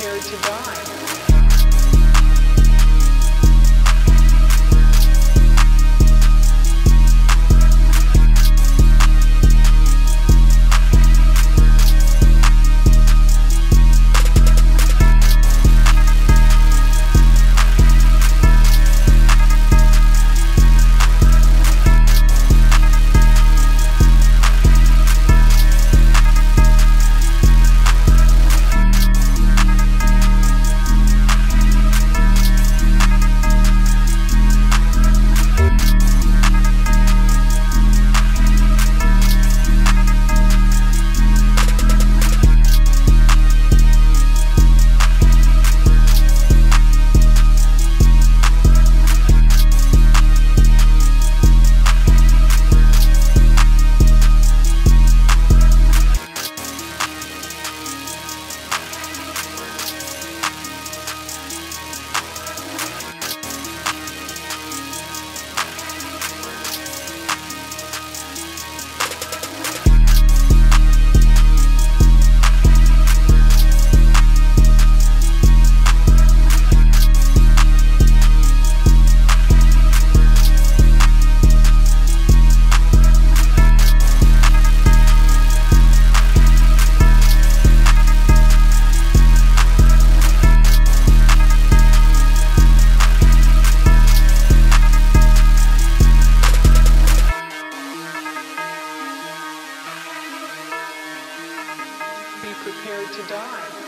prepared to die. be prepared to die.